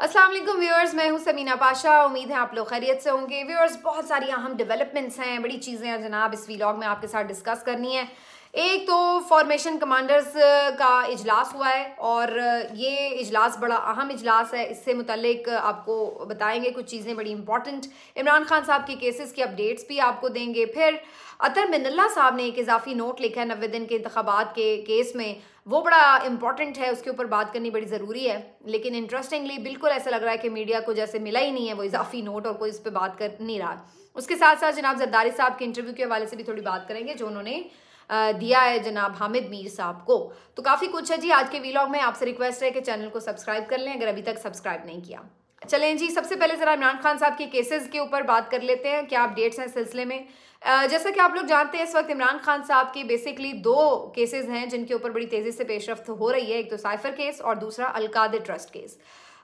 व्यवर्स viewers, मैं हूँ समीना पाशा। उम्मीद है आप लोग खैरियत से होंगे। व्यूअर्स, बहुत सारी अहम डेवलपमेंट्स हैं, बड़ी चीज़ें हैं जनाब, इस वीलॉग में आपके साथ डिस्कस करनी है। एक तो फॉर्मेशन कमांडर्स का इजलास हुआ है और ये इजलास बड़ा अहम इजलास है। इससे मुतलिक आपको बताएँगे कुछ चीज़ें बड़ी इंपॉर्टेंट इमरान खान साहब के केसेस की अपडेट्स भी आपको देंगे। फिर अतर मिनल्ला साहब ने एक इजाफी नोट लिखा है नब्बे दिन के इंतबात के केस में। वो बड़ा इंपॉर्टेंट है, उसके ऊपर बात करनी बड़ी ज़रूरी है। लेकिन इंटरेस्टिंगली बिल्कुल ऐसा लग रहा है कि मीडिया को जैसे मिला ही नहीं है वो इजाफी नोट और कोई इस पर बात कर नहीं रहा। उसके साथ साथ जनाब जरदारी साहब के इंटरव्यू के हवाले से भी थोड़ी बात करेंगे, जो उन्होंने दिया है जनाब हामिद मीर साहब को। तो काफ़ी कुछ है जी, आज के वीलॉग में आपसे रिक्वेस्ट है कि चैनल को सब्सक्राइब कर लें, अगर अभी तक सब्सक्राइब नहीं किया। चलें जी, सबसे पहले ज़रा इमरान खान साहब के केसेस के ऊपर बात कर लेते हैं, क्या अपडेट्स हैं सिलसिले में? जैसा कि आप लोग जानते हैं, इस वक्त इमरान खान साहब के बेसिकली दो केसेस हैं जिनके ऊपर बड़ी तेज़ी से पेशरफ हो रही है। एक तो साइफर केस और दूसरा अलकादे ट्रस्ट केस।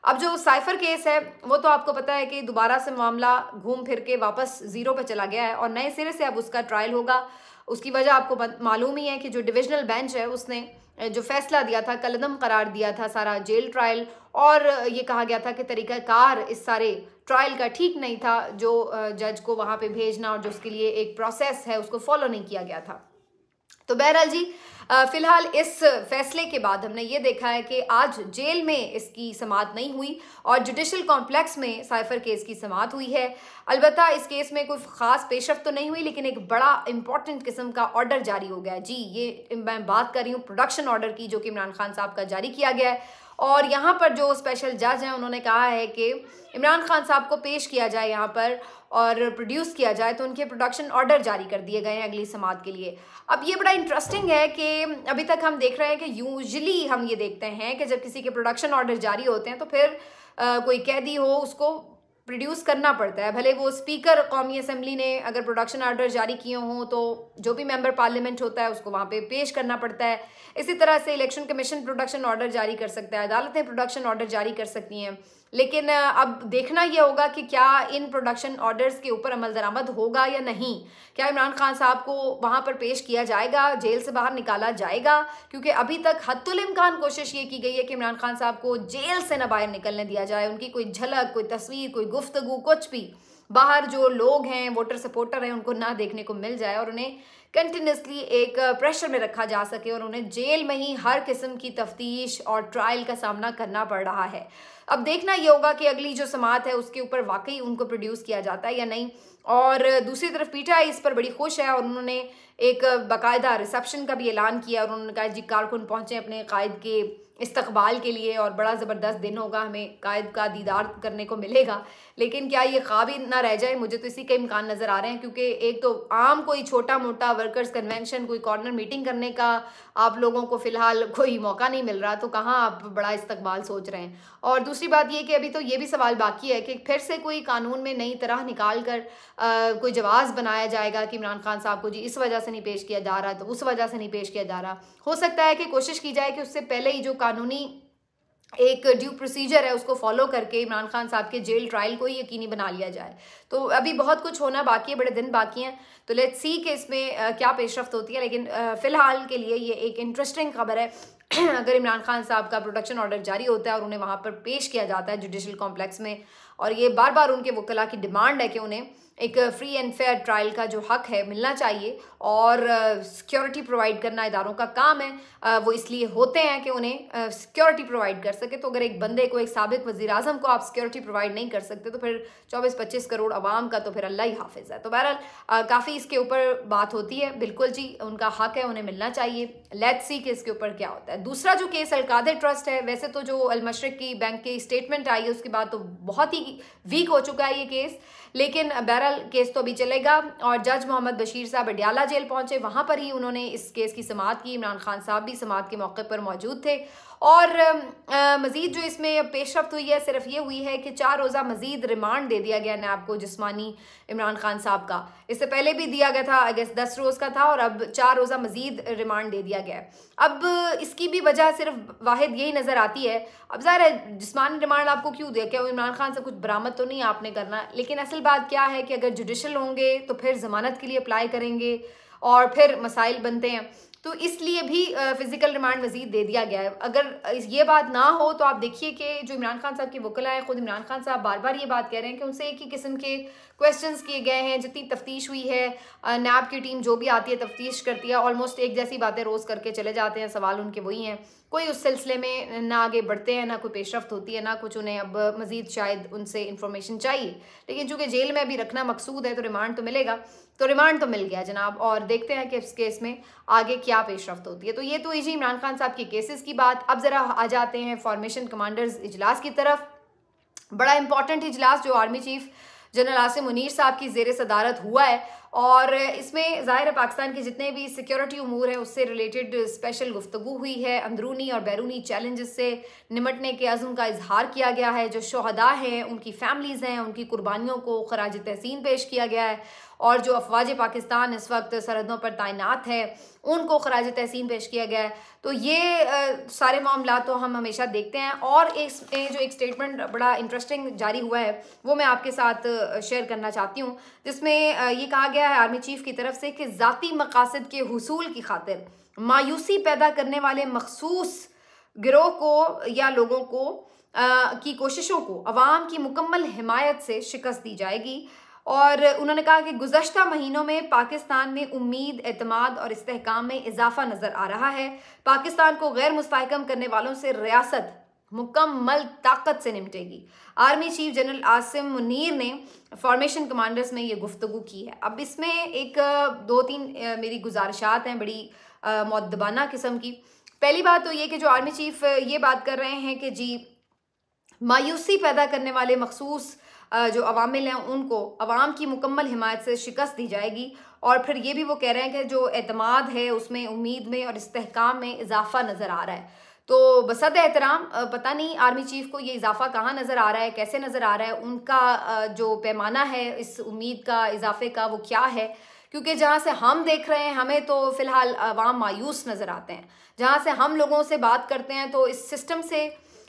अब जो साइफर केस है, वो तो आपको पता है कि दोबारा से मामला घूम फिर के वापस ज़ीरो पर चला गया है और नए सिरे से अब उसका ट्रायल होगा। उसकी वजह आपको मालूम ही है कि जो डिविजनल बेंच है, उसने जो फैसला दिया था, कलदम करार दिया था सारा जेल ट्रायल और ये कहा गया था कि तरीक़ाकार इस सारे ट्रायल का ठीक नहीं था, जो जज को वहाँ पे भेजना और जो उसके लिए एक प्रोसेस है, उसको फॉलो नहीं किया गया था। तो बहरहाल जी फ़िलहाल इस फैसले के बाद हमने ये देखा है कि आज जेल में इसकी समात नहीं हुई और जुडिशल कॉम्प्लेक्स में साइफर केस की समात हुई है। अलबत् इस केस में कोई ख़ास पेशरफ तो नहीं हुई, लेकिन एक बड़ा इंपॉर्टेंट किस्म का ऑर्डर जारी हो गया जी, ये मैं बात कर रही हूँ प्रोडक्शन ऑर्डर की, जो कि इमरान खान साहब का जारी किया गया है। और यहाँ पर जो स्पेशल जज हैं, उन्होंने कहा है कि इमरान खान साहब को पेश किया जाए यहाँ पर। और प्रोड्यूस किया जाए तो उनके प्रोडक्शन ऑर्डर जारी कर दिए गए हैं अगली समात के लिए। अब ये बड़ा इंटरेस्टिंग है कि अभी तक हम देख रहे हैं कि यूजली हम ये देखते हैं कि जब किसी के प्रोडक्शन ऑर्डर जारी होते हैं तो फिर आ, कोई कैदी हो उसको प्रोड्यूस करना पड़ता है। भले वो स्पीकर कौमी असम्बली ने अगर प्रोडक्शन ऑर्डर जारी किए हों तो जो भी मेंबर पार्लियामेंट होता है उसको वहाँ पे पेश करना पड़ता है। इसी तरह से इलेक्शन कमीशन प्रोडक्शन ऑर्डर जारी कर सकता है अदालतें प्रोडक्शन ऑर्डर जारी कर सकती हैं। लेकिन अब देखना यह होगा कि क्या इन प्रोडक्शन ऑर्डर्स के ऊपर अमल दरामद होगा या नहीं। क्या इमरान खान साहब को वहाँ पर पेश किया जाएगा, जेल से बाहर निकाला जाएगा? क्योंकि अभी तक हतुल कोशिश ये की गई है कि इमरान खान साहब को जेल से ना बाहर निकलने दिया जाए। उनकी कोई झलक, कोई तस्वीर, कोई गुफ्तगु, कुछ भी। बाहर जो लोग हैं वोटर सपोर्टर हैं, उनको ना देखने को मिल जाए और उन्हें कंटिन्यूसली एक प्रेशर में रखा जा सके और उन्हें जेल में ही हर किस्म की तफ्तीश और ट्रायल का सामना करना पड़ रहा है। अब देखना ये होगा कि अगली जो समात है, उसके ऊपर वाकई उनको प्रोड्यूस किया जाता है या नहीं। और दूसरी तरफ़ पीटीआई इस पर बड़ी खुश है और उन्होंने एक बाकायदा रिसेप्शन का भी ऐलान किया और उन्होंने कहा, जी, कारकुन पहुँचे अपने कायद के इस्तकबाल के लिए और बड़ा ज़बरदस्त दिन होगा, हमें कायद का दीदार करने को मिलेगा। लेकिन क्या ये ख्वाब ही ना रह जाए? मुझे तो इसी के इम्कान नज़र आ रहे हैं, क्योंकि एक तो आम कोई छोटा मोटा वर्कर्स कन्वेंशन कोई कॉर्नर मीटिंग करने का आप लोगों को फ़िलहाल कोई मौका नहीं मिल रहा तो कहाँ आप बड़ा इस्तकबाल सोच रहे हैं? और बात ये कि अभी तो ये भी सवाल बाकी है कि फिर से कोई कानून में नई तरह निकाल कर आ, कोई जवाब बनाया जाएगा कि इमरान खान साहब को जी इस वजह से नहीं पेश किया जा रहा तो उस वजह से नहीं पेश किया जा रहा। हो सकता है कि कोशिश की जाए कि उससे पहले ही जो कानूनी एक ड्यू प्रोसीजर है, उसको फॉलो करके इमरान खान साहब के जेल ट्रायल को ही यकीनी बना लिया जाए। तो अभी बहुत कुछ होना बाकी है, बड़े दिन बाकी हैं। तो लेट्स सी कि इसमें क्या पेशरफ होती है, लेकिन फ़िलहाल के लिए ये एक इंटरेस्टिंग खबर है। अगर इमरान खान साहब का प्रोडक्शन ऑर्डर जारी होता है और उन्हें वहाँ पर पेश किया जाता है जुडिशल कॉम्प्लेक्स में, और ये बार बार उनके वकला की डिमांड है कि उन्हें एक फ्री एंड फेयर ट्रायल का जो हक है, मिलना चाहिए और सिक्योरिटी प्रोवाइड करना इदारों का काम है। वो इसलिए होते हैं कि उन्हें सिक्योरिटी प्रोवाइड कर सके। तो अगर एक बंदे को, एक सबक वजी अजम को आप सिक्योरिटी प्रोवाइड नहीं कर सकते तो फिर चौबीस पच्चीस करोड़ आवाम का तो फिर अल्लाह ही हाफिज़ है। तो बहरहाल काफ़ी इसके ऊपर बात होती है। बिल्कुल जी, उनका हक है, उन्हें मिलना चाहिए। लेट सी कि इसके ऊपर क्या होता है। दूसरा जो केस अलकादे ट्रस्ट है, वैसे तो जो अलमशरक की बैंक की स्टेटमेंट आई है, उसके बाद तो बहुत ही वीक हो चुका है ये केस लेकिन बहरहाल केस तो अभी चलेगा और जज मोहम्मद बशीर साहब अडियाला जेल पहुँचे, वहाँ पर ही उन्होंने इस केस की समात की। इमरान खान साहब भी समात के मौके पर मौजूद थे। और मज़ीद जो इसमें पेशरफ हुई है, सिर्फ़ ये हुई है कि चार रोज़ा मज़ीद रिमांड दे दिया गया नैब को जिसमानी इमरान खान साहब का। इससे पहले भी दिया गया था अगस्त दस रोज़ का था और अब चार रोज़ा मज़ीद रिमांड दे दिया गया है। अब इसकी भी वजह सिर्फ़ वाहिद यही नज़र आती है। अब ज़ाहिर है, जिसमानी रिमांड आपको क्यों दिया? क्या इमरान खान से कुछ बरामद तो नहीं आपने करना? लेकिन असल बात क्या है कि अगर जुडिशल होंगे तो फिर ज़मानत के लिए अप्लाई करेंगे और फिर मसाइल बनते हैं। तो इसलिए भी फ़िज़िकल रिमांड मजीद दे दिया गया है। अगर ये बात ना हो तो आप देखिए कि जो इमरान खान साहब की वकला है खुद इमरान खान साहब बार बार ये बात कह रहे हैं कि उनसे एक ही किस्म के क्वेश्चंस किए गए हैं, जितनी तफ्तीश हुई है। नैब की टीम जो भी आती है, तफ्तीश करती है ऑलमोस्ट एक जैसी बातें रोज़ करके चले जाते हैं, सवाल उनके वही हैं। कोई उस सिलसिले में ना आगे बढ़ते हैं, ना कोई पेशरफ होती है, ना कुछ उन्हें अब मज़ीद शायद उनसे इन्फॉर्मेशन चाहिए। लेकिन चूँकि जेल में अभी रखना मकसूद है तो रिमांड तो मिलेगा। तो रिमांड तो मिल गया जनाब, और देखते हैं कि इस केस में आगे क्या पेशरफ होती है। तो ये तो जी इमरान खान साहब के केसेस की बात। अब ज़रा आ जाते हैं फॉर्मेशन कमांडर्स इजलास की तरफ़। बड़ा इंपॉर्टेंट इजलास जो army chief general Asim Munir साहब की जेर सदारत हुआ है और इसमें ज़ाहिर है पाकिस्तान के जितने भी सिक्योरिटी उमूर हैं उससे रिलेटेड स्पेशल गुफ्तु हुई है। अंदरूनी और बैरूनी चैलेंजेस से निमटने के अज़म का इजहार किया गया है। जो शहदा हैं उनकी फैमिलीज़ हैं उनकी कुर्बानियों को खराज तहसीन पेश किया गया है। और जो अफवाज पाकिस्तान इस वक्त सरहदों पर तैनात है उनको खराज तहसीन पेश किया गया है। तो ये आ, सारे मामला तो हम हमेशा देखते हैं। और एक जो एक स्टेटमेंट बड़ा इंटरेस्टिंग जारी हुआ है वो मैं आपके साथ शेयर करना चाहती हूँ जिसमें ये कहा गया है आर्मी चीफ की तरफ़ से कि ज़ाती मकासद के हसूल की खातिर मायूसी पैदा करने वाले मखसूस गिरोह को या लोगों को आ, की कोशिशों को अवाम की मुकम्मल हिमायत से शिकस्त दी जाएगी। और उन्होंने कहा कि गुजशत महीनों में पाकिस्तान में उम्मीद अतमाद और इसकाम में इजाफा नज़र आ रहा है। पाकिस्तान को गैर मुस्तकम करने वालों से रियासत मुकम्मल ताकत से निपटेगी। Army chief general Asim Munir ने फॉर्मेशन कमांडर्स में ये गुफ्तु की है। अब इसमें एक, दो, तीन मेरी गुजारिशात हैं बड़ी मदबाना किस्म की। पहली बात तो ये कि जो आर्मी चीफ ये बात कर रहे हैं कि जी, मायूसी पैदा करने वाले मखसूस जो अवामिल हैं, उनको अवाम की मुकम्मल हिमायत से शिकस्त दी जाएगी। और फिर ये भी वो कह रहे हैं कि जो अतमाद है, उसमें उम्मीद में और इस्तेकाम में इजाफा नज़र आ रहा है। तो बसद एहतराम पता नहीं आर्मी चीफ को ये इजाफा कहाँ नज़र आ रहा है, कैसे नज़र आ रहा है, उनका जो पैमाना है इस उम्मीद का, इजाफे का, वो क्या है? क्योंकि जहाँ से हम देख रहे हैं, हमें तो फ़िलहाल अवाम मायूस नज़र आते हैं। जहाँ से हम लोगों से बात करते हैं तो इस सिस्टम से,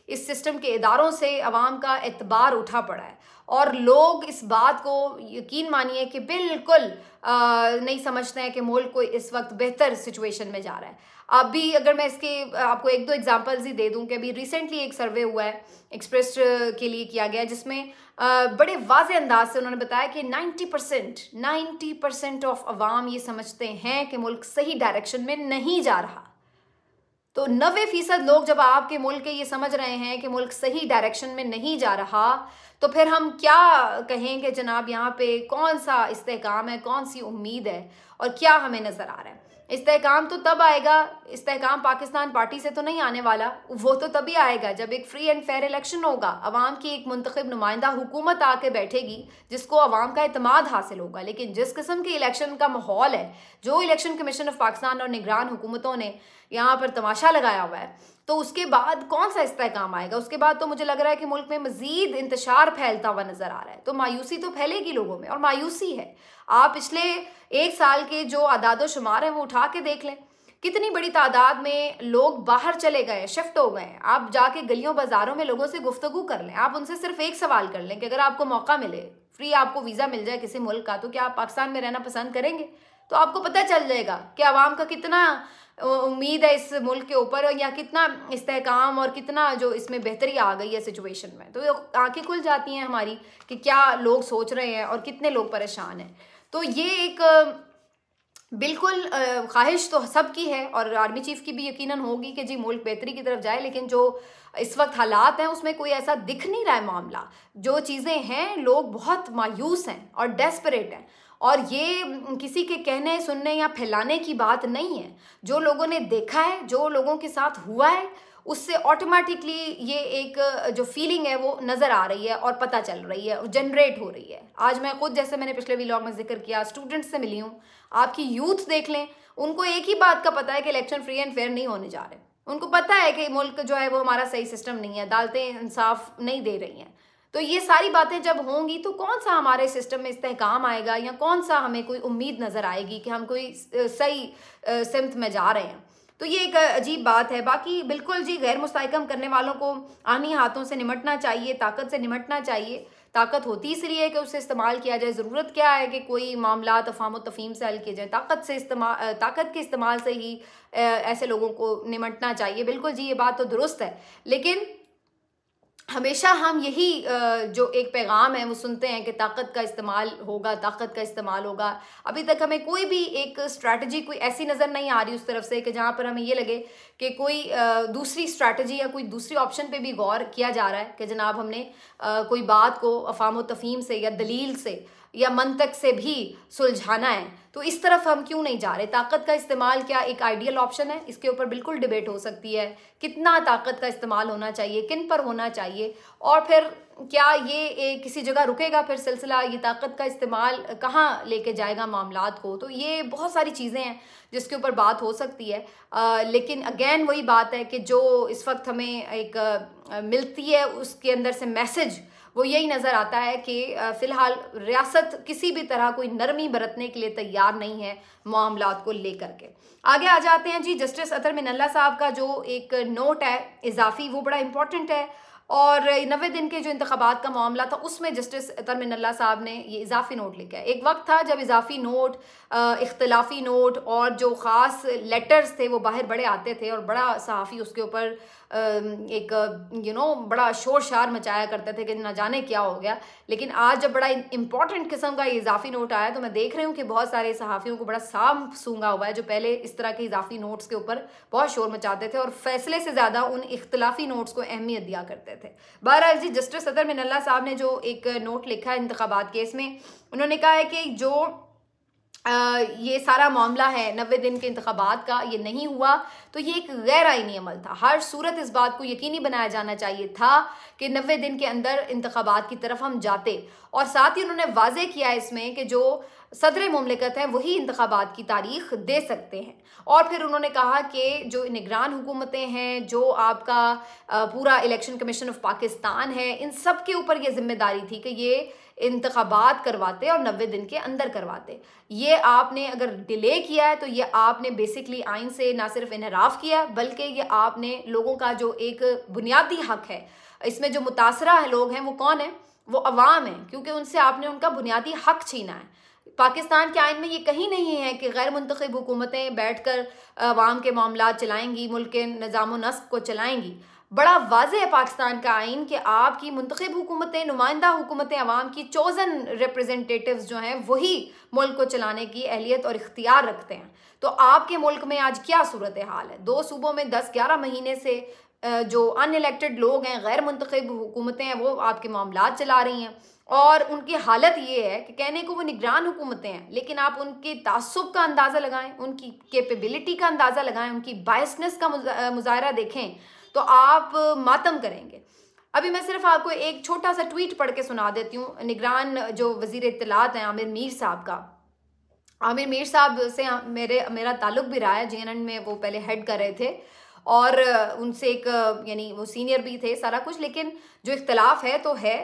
इस सिस्टम के इदारों से अवाम का एतबार उठा पड़ा है। और लोग इस बात को यकीन मानिए कि बिल्कुल नहीं समझते हैं कि मुल्क कोई इस वक्त बेहतर सिचुएशन में जा रहा है। अभी अगर मैं इसके, आपको एक दो एग्जांपल्स ही दे दूँ कि अभी रिसेंटली एक सर्वे हुआ है एक्सप्रेस के लिए किया गया जिसमें बड़े वाज अंदाज से उन्होंने बताया कि 90 परसेंट नाइन्टी परसेंट ऑफ़ अवाम ये समझते हैं कि मुल्क सही डायरेक्शन में नहीं जा रहा। तो नबे फ़ीसद लोग जब आपके मुल्क के ये समझ रहे हैं कि मुल्क सही डायरेक्शन में नहीं जा रहा तो फिर हम क्या कहेंगे जनाब यहाँ पे कौन सा इस्तेकाम है, कौन सी उम्मीद है और क्या हमें नज़र आ रहा है? इस्तेकाम तो तब आएगा इस्तेकाम पाकिस्तान पार्टी से तो नहीं आने वाला, वो तो तभी आएगा जब एक फ्री एंड फेयर इलेक्शन होगा, अवाम की एक मंतखब नुमाइंदा हुकूमत आके बैठेगी, जिसको अवाम का अतमाद हासिल होगा। लेकिन जिस किस्म के इलेक्शन का माहौल है, जो इलेक्शन कमीशन ऑफ़ पाकिस्तान और निगरान हुकूमतों ने यहाँ पर तमाशा लगाया हुआ है तो उसके बाद कौन सा इस्तेकाम आएगा? उसके बाद तो मुझे लग रहा है कि मुल्क में मजीद इंतशार फैलता हुआ नज़र आ रहा है। तो मायूसी तो फैलेगी लोगों में और मायूसी है। आप पिछले एक साल के जो आदाद शुमार हैं वो उठा के देख लें। कितनी बड़ी तादाद में लोग बाहर चले गए, शिफ्ट हो गए। आप जाके गलियों, बाजारों में लोगों से गुफ्तगु कर लें। आप उनसे सिर्फ़ एक सवाल कर लें कि अगर आपको मौका मिले, फ्री आपको वीज़ा मिल जाए किसी मुल्क का तो क्या आप पाकिस्तान में रहना पसंद करेंगे? तो आपको पता चल जाएगा कि आवाम का कितना उम्मीद है इस मुल्क के ऊपर या कितना इस्तेकाम और कितना जो इसमें बेहतरी आ गई है सिचुएशन में। तो आँखें खुल जाती हैं हमारी कि क्या लोग सोच रहे हैं और कितने लोग परेशान हैं। तो ये एक बिल्कुल ख्वाहिश तो सबकी है और आर्मी चीफ की भी यकीनन होगी कि जी मुल्क बेहतरी की तरफ़ जाए, लेकिन जो इस वक्त हालात हैं उसमें कोई ऐसा दिख नहीं रहा है मामला। जो चीज़ें हैं, लोग बहुत मायूस हैं और डेस्परेट हैं। और ये किसी के कहने, सुनने या फैलाने की बात नहीं है। जो लोगों ने देखा है, जो लोगों के साथ हुआ है, उससे ऑटोमेटिकली ये एक, जो फीलिंग है, वो नज़र आ रही है और पता चल रही है जनरेट हो रही है। आज मैं खुद, जैसे मैंने पिछले व्लॉग में ज़िक्र किया स्टूडेंट्स से मिली हूँ। आपकी यूथ देख लें, उनको एक ही बात का पता है कि इलेक्शन फ्री एंड फेयर नहीं होने जा रहे। उनको पता है कि मुल्क जो है, वो हमारा सही सिस्टम नहीं है, अदालतें इंसाफ नहीं दे रही हैं। तो ये सारी बातें जब होंगी तो कौन सा हमारे सिस्टम में इस्तेकाम आएगा या कौन सा हमें कोई उम्मीद नज़र आएगी कि हम कोई सही सिमत में जा रहे हैं? तो ये एक अजीब बात है। बाकी बिल्कुल जी, गैर मुस्तकम करने वालों को आनी हाथों से निमटना चाहिए, ताकत से निमटना चाहिए। ताकत होती इसलिए कि उसे इस्तेमाल किया जाए। ज़रूरत क्या है कि कोई मामला तफाम तफ़ीम से हल किए जाए? ताकत से इस्तेमाल ताकत के इस्तेमाल से ही ऐसे लोगों को निमटना चाहिए। बिल्कुल जी, ये बात तो दुरुस्त है। लेकिन हमेशा हम यही जो एक पैगाम है, वो सुनते हैं कि ताकत का इस्तेमाल होगा, ताकत का इस्तेमाल होगा। अभी तक हमें कोई भी एक स्ट्रैटी कोई ऐसी नज़र नहीं आ रही उस तरफ़ से कि जहाँ पर हमें ये लगे कि कोई दूसरी स्ट्रैटी या कोई दूसरी ऑप्शन पे भी गौर किया जा रहा है कि जनाब हमने कोई बात को अफाम तफ़ीम से या दलील से या मंतक से भी सुलझाना है। तो इस तरफ़ हम क्यों नहीं जा रहे? ताकत का इस्तेमाल क्या एक आइडियल ऑप्शन है? इसके ऊपर बिल्कुल डिबेट हो सकती है। कितना ताकत का इस्तेमाल होना चाहिए? किन पर होना चाहिए? और फिर क्या ये एक किसी जगह रुकेगा फिर सिलसिला? ये ताकत का इस्तेमाल कहाँ लेके जाएगा मामला को? तो ये बहुत सारी चीज़ें हैं जिसके ऊपर बात हो सकती है। आ, लेकिन अगेन वही बात है कि जो इस वक्त हमें एक आ, मिलती है उसके अंदर से मैसेज वो यही नज़र आता है कि फ़िलहाल रियासत किसी भी तरह कोई नरमी बरतने के लिए तैयार नहीं है मामला को लेकर के। आगे आ जाते हैं जी, जस्टिस अतर मिनल्ला साहब का जो एक नोट है, इजाफी, वो बड़ा इंपॉर्टेंट है। और नबे दिन के जो इंतबात का मामला था, उसमें जस्टिस तरमिनल्ला साहब ने ये इजाफी नोट लिखा है। एक वक्त था जब इजाफी नोट इख्तलाफी नोट और जो ख़ास लेटर्स थे, वो बाहर बड़े आते थे और बड़ा सहाफ़ी उसके ऊपर एक यू नो बड़ा शोर शार मचाया करते थे कि ना जाने क्या हो गया। लेकिन आज जब बड़ा इंपॉर्टेंट किस्म का इजाफी नोट आया तो मैं देख रही हूँ कि बहुत सारे सहाफ़ियों को बड़ा साम सूँगा हुआ है, जो पहले इस तरह के इजाफी नोट्स के ऊपर बहुत शोर मचाते थे और फैसले से ज़्यादा उन इख्तलाफी नोट्स को अहमियत दिया करते थे। बहरहाल जी जस्टिस सदर मिनल्ला साहब ने जो एक नोट लिखा है इंतबात केस में उन्होंने कहा है कि जो ये सारा मामला है नबे दिन के इंतबात का, ये नहीं हुआ। तो ये एक गैर आइनी अमल था। हर सूरत इस बात को यकीनी बनाया जाना चाहिए था कि नबे दिन के अंदर इंतबात की तरफ़ हम जाते। और साथ ही उन्होंने वाजे किया इसमें कि जो सदर ममलिकत हैं, वही इंतबात की तारीख दे सकते हैं। और फिर उन्होंने कहा कि जो निगरान हुकूमतें हैं, जो आपका पूरा इलेक्शन कमीशन ऑफ़ पाकिस्तान है, इन सब के ऊपर ये ज़िम्मेदारी थी कि ये इंतबात करवाते और नबे दिन के अंदर करवाते। ये आपने अगर डिले किया है तो ये आपने बेसिकली आइन से ना सिर्फ़ इनराफ किया, बल्कि ये आपने लोगों का जो एक बुनियादी हक है, इसमें जो मुतासरा है लोग हैं, वो कौन है? वो अवाम है, क्योंकि उनसे आपने उनका बुनियादी हक छीना है। पाकिस्तान के आइन में ये कहीं नहीं है कि गैर मुंतब हुकूमतें बैठ कर अवाम के मामला चलाएँगी, मुल्क के निज़ाम नस्क को चलाएँगी। बड़ा वाज है पाकिस्तान का आइन कि आपकी मुंतब हुकूमतें, नुमाइंदा हुकूमतें आवाम की चोज़न रिप्रजेंटेटिव जो हैं, वही मुल्क को चलाने की अहलियत और इख्तियार रखते हैं। तो आपके मुल्क में आज क्या सूरत हाल है? दो सूबों में दस ग्यारह महीने से जो अनइलेक्टेड लोग हैं, गैर मुंतब हुकूमतें हैं, वो आपके मामला चला रही हैं। और उनकी हालत ये है कि कहने को वो निगरान हुकूमतें हैं, लेकिन आप उनके तसब का अंदाज़ा लगाएँ, उनकी कैपेबिलिटी का अंदाज़ा लगाएँ, उनकी बायसनेस का मुजाहरा देखें तो आप मातम करेंगे। अभी मैं सिर्फ़ आपको एक छोटा सा ट्वीट पढ़ के सुना देती हूँ। निगरान जो वज़ीर इतलात हैं, आमिर मीर साहब का। आमिर मीर साहब से मेरे, मेरा ताल्लुक भी रहा है। जे में वो पहले हेड कर रहे थे और उनसे एक, यानी वो सीनियर भी थे, सारा कुछ। लेकिन जो इख्तलाफ है तो है।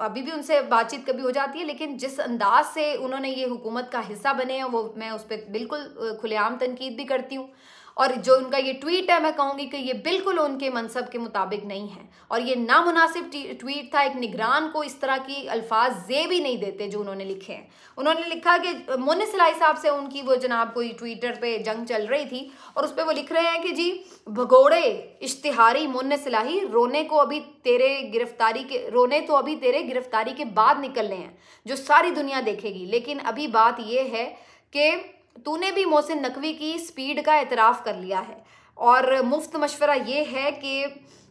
अभी भी उनसे बातचीत कभी हो जाती है, लेकिन जिस अंदाज से उन्होंने ये हुकूमत का हिस्सा बने हैं, वो मैं उस पर बिल्कुल खुलेआम तनकीद भी करती हूँ। और जो उनका ये ट्वीट है, मैं कहूँगी कि ये बिल्कुल उनके मनसब के मुताबिक नहीं है। और ये नामुनासिब ट्वीट था, एक निगरान को इस तरह की अल्फाज जे भी नहीं देते जो उन्होंने लिखे हैं। उन्होंने लिखा कि मोन सिलाई साहब से उनकी वो जनाब कोई ट्विटर पे जंग चल रही थी और उस पर वो लिख रहे हैं कि जी, भगोड़े, इश्तिहारी मोन सिलाही रोने को अभी तेरे गिरफ्तारी के, रोने तो अभी तेरे गिरफ्तारी के बाद निकलने हैं, जो सारी दुनिया देखेगी। लेकिन अभी बात यह है कि तूने भी मोहसिन नकवी की स्पीड का एतराफ़ कर लिया है। और मुफ़्त मशवरा ये है कि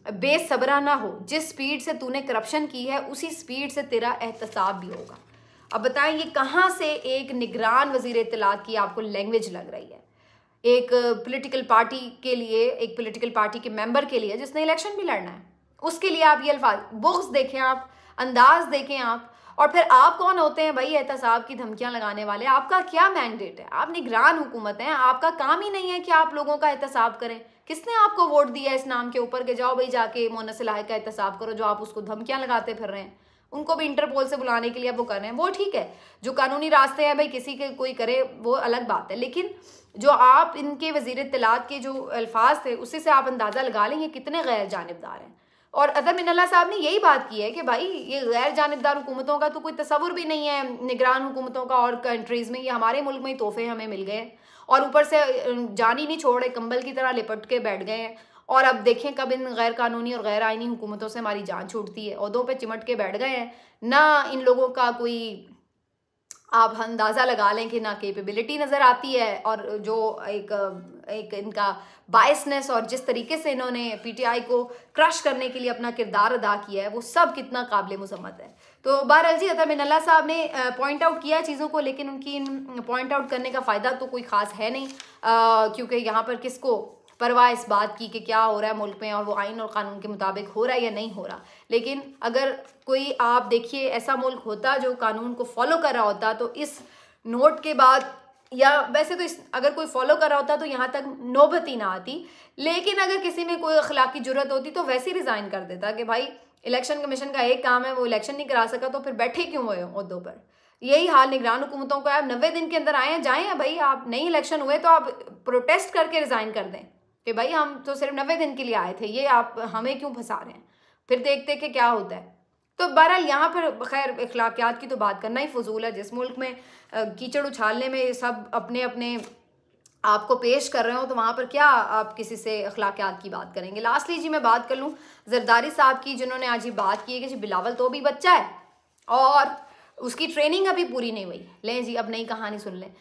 बेसबरा ना हो, जिस स्पीड से तूने करप्शन की है, उसी स्पीड से तेरा एहतसाब भी होगा। अब बताएँ, ये कहाँ से एक निगरान वज़ीर इतलात की आपको लैंग्वेज लग रही है? एक पॉलिटिकल पार्टी के लिए, एक पॉलिटिकल पार्टी के मेंबर के लिए, जिसने इलेक्शन भी लड़ना है। उसके लिए आप ये अल्फाज बुक्स देखें आप, अंदाज देखें आप और फिर आप कौन होते हैं भाई एहतसाब की धमकियाँ लगाने वाले? आपका क्या मैंडेट है? आप निगरान हुकूमत हैं, आपका काम ही नहीं है कि आप लोगों का एहतसाब करें। किसने आपको वोट दिया इस नाम के ऊपर के जाओ भाई जाके मोनसलाह का एहतसाब करो जो आप उसको धमकियाँ लगाते फिर रहे हैं? उनको भी इंटरपोल से बुलाने के लिए वो कर रहे हैं। वो ठीक है, जो कानूनी रास्ते हैं भाई, किसी के कोई करे, वो अलग बात है। लेकिन जो आप इनके वज़ीर तलात के जो अल्फाज थे, उसी से आप अंदाज़ा लगा लेंगे कितने गैर जानबदार हैं। और अदर मिनल्ला साहब ने यही बात की है कि भाई, ये गैर जानबदार हुकूमतों का तो कोई तस्वुर भी नहीं है, निगरान हुकूमतों का और कंट्रीज़ में, ये हमारे मुल्क में ही तोहफे हमें मिल गए और ऊपर से जान ही नहीं छोड़े कंबल की तरह लिपट के बैठ गए हैं। और अब देखें कब इन गैर कानूनी और गैर आइनी हुकूमतों से हमारी जान छूटती है। उहदों पर चिमट के बैठ गए हैं। ना इन लोगों का कोई आप अंदाज़ा लगा लें कि ना कैपेबिलिटी नज़र आती है और जो एक एक इनका बायसनेस और जिस तरीके से इन्होंने पीटीआई को क्रश करने के लिए अपना किरदार अदा किया है, वो सब कितना काबिल मजम्मत है। तो बहरहाल जी अतर मिनल्ला साहब ने पॉइंट आउट किया है चीज़ों को, लेकिन उनकी इन पॉइंट आउट करने का फ़ायदा तो कोई ख़ास है नहीं क्योंकि यहाँ पर किसको परवाह इस बात की कि क्या हो रहा है मुल्क में और वो आइन और कानून के मुताबिक हो रहा है या नहीं हो रहा। लेकिन अगर कोई आप देखिए, ऐसा मुल्क होता जो कानून को फॉलो कर रहा होता तो इस नोट के बाद या वैसे तो इस, अगर कोई फॉलो कर रहा होता तो यहाँ तक नौबत ही ना आती। लेकिन अगर किसी में कोई अखलाकी ज़रूरत होती तो वैसे ही रिज़ाइन कर देता कि भाई इलेक्शन कमीशन का एक काम है, वो इलेक्शन नहीं करा सका तो फिर बैठे क्यों हुए उहदों पर? यही हाल निगरान हुकूमतों का है। नब्बे दिन के अंदर आए जाए भाई, आप नहीं इलेक्शन हुए तो आप प्रोटेस्ट करके रिज़ाइन कर दें। कि भाई हम तो सिर्फ़ नब्बे दिन के लिए आए थे, ये आप हमें क्यों फंसा रहे हैं? फिर देखते कि क्या होता है। तो बहरहाल यहाँ पर खैर अखलाकियात की तो बात करना ही फजूल है, जिस मुल्क में कीचड़ उछालने में सब अपने अपने आपको पेश कर रहे हो तो वहाँ पर क्या आप किसी से अखलाकियात की बात करेंगे? लास्टली जी मैं बात कर लूँ, जरदारी साहब की, जिन्होंने आज ये बात की है कि जी बिलावल तो भी बच्चा है, और उसकी ट्रेनिंग अभी पूरी नहीं हुई। लें जी, अब नई कहानी सुन लें।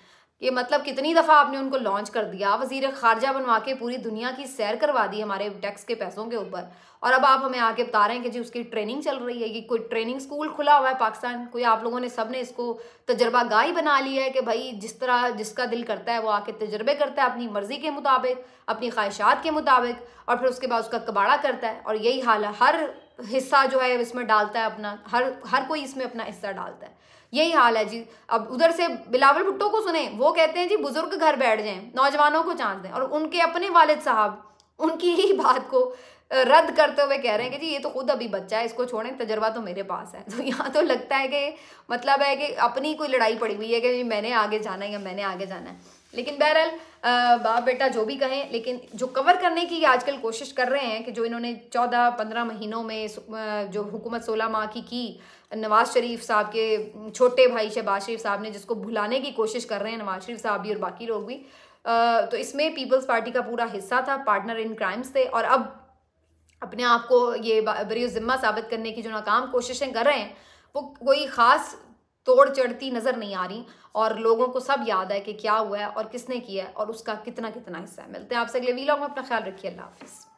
ये मतलब कितनी दफ़ा आपने उनको लॉन्च कर दिया, वज़ीर खारजा बनवा के पूरी दुनिया की सैर करवा दी हमारे टैक्स के पैसों के ऊपर। और अब आप हमें आके बता रहे हैं कि जी उसकी ट्रेनिंग चल रही है कि कोई ट्रेनिंग स्कूल खुला हुआ है पाकिस्तान? कोई आप लोगों ने सबने इसको तजर्बा गाही बना लिया है कि भाई जिस तरह जिसका दिल करता है वो आके तजर्बे करता है अपनी मर्ज़ी के मुताबिक, अपनी ख्वाहिशात के मुताबिक, और फिर उसके बाद उसका कबाड़ा करता है। और यही हाल हर हिस्सा जो है इसमें डालता है अपना, हर हर कोई इसमें अपना हिस्सा डालता है। यही हाल है जी। अब उधर से बिलावल भुट्टो को सुने, वो कहते हैं, जी, बुज़ुर्ग घर बैठ जाएँ, नौजवानों को चांस दें। और उनके अपने वालिद साहब, उनकी ही बात को रद्द करते हुए कह रहे हैं कि, जी, ये तो खुद अभी बच्चा है, इसको छोड़ें, तजर्बा तो मेरे पास है। तो यहाँ तो लगता है कि मतलब है कि अपनी कोई लड़ाई पड़ी हुई है कि मैंने आगे जाना है या मैंने आगे जाना है। लेकिन बहरहाल बाप बेटा जो भी कहें, लेकिन जो कवर करने की आजकल कोशिश कर रहे हैं कि जो इन्होंने चौदह, पंद्रह महीनों में जो हुकूमत सोलह माह की की, नवाज़ शरीफ साहब के, छोटे भाई शहबाज शरीफ साहब ने जिसको भुलाने की कोशिश कर रहे हैं, नवाज़ शरीफ साहब भी और बाकी लोग भी तो इसमें पीपल्स पार्टी का पूरा हिस्सा था पार्टनर इन क्राइम्स थे, और अब अपने आप को ये बरी ज़िम्मा साबित करने की जो नाकाम कोशिशें कर रहे हैं, वो कोई ख़ास तोड़ चढ़ती नज़र नहीं आ रही और लोगों को सब याद है कि क्या हुआ है और किसने किया है और उसका कितना कितना हिस्सा है। मिलते हैं आपसे अगले वीलॉग में। अपना ख्याल रखिए। अल्लाह हाफिज़।